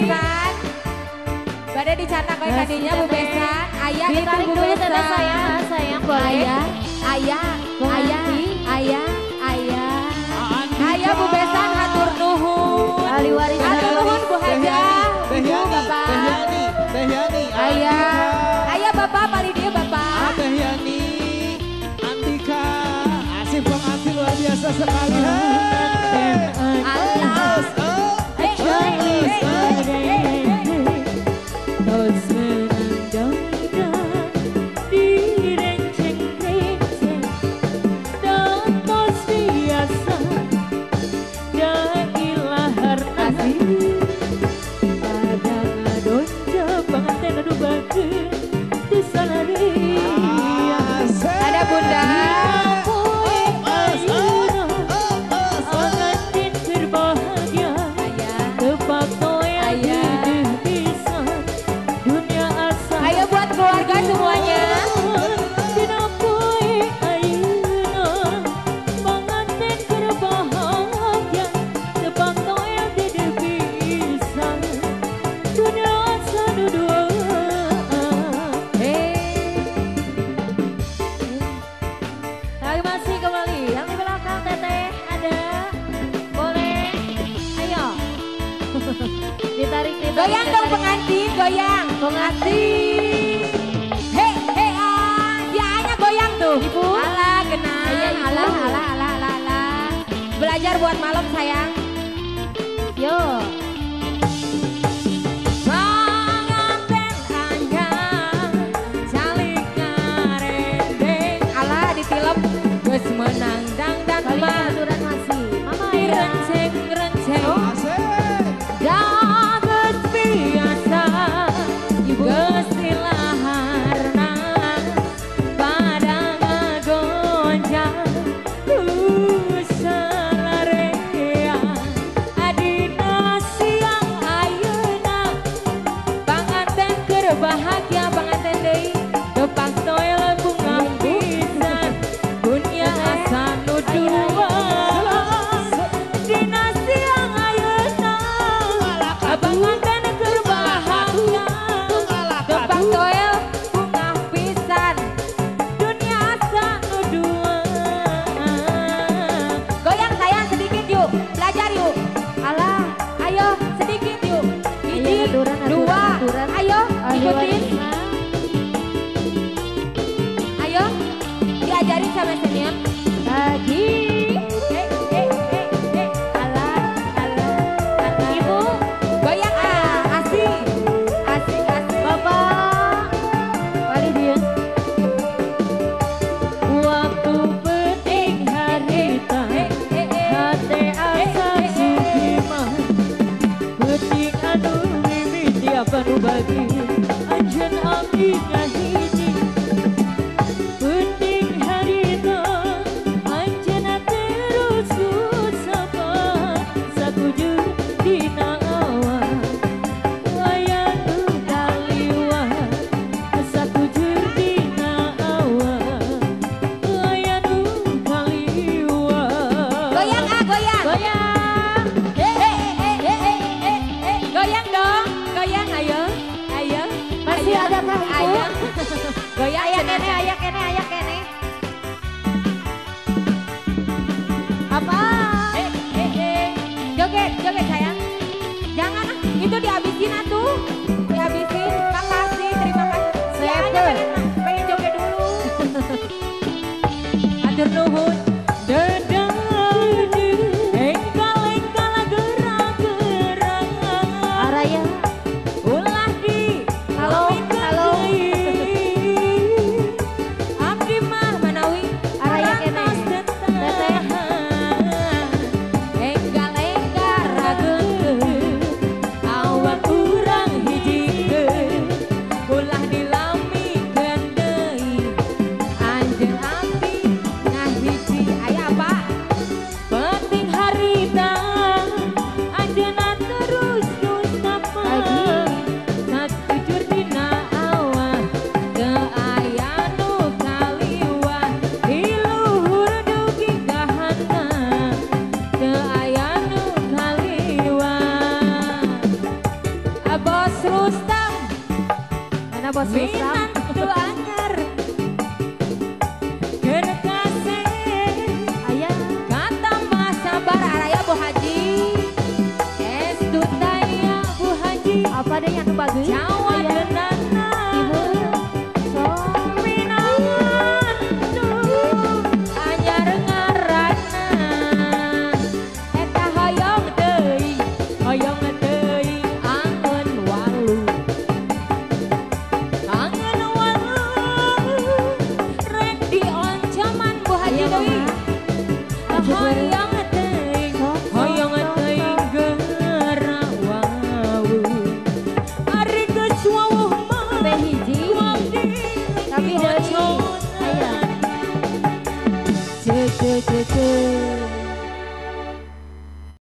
Besan. Badai di sana kau tadinya Bu Besan. Ayah itu Bu Besan. Dulu, sayang, sayang boleh. Ayah, ayah, ayah, ayah, ayah. Ayah Bu Besan hatur nuhun. Hatur nuhun Bu Haja. Bu Bapak. Ayah. Ayah Bapak paling dia Bapak. Ah, Tehyani Antika, asih pengasih luar biasa sekali. ditarik ditarik goyang dong pengantin goyang. Pengantin. Hei hei ah ya hanya goyang tuh. Ibu. Ala kenal ala ala ala ala ala belajar buat malam sayang. Yo. Cause sampai senyap no pos susah.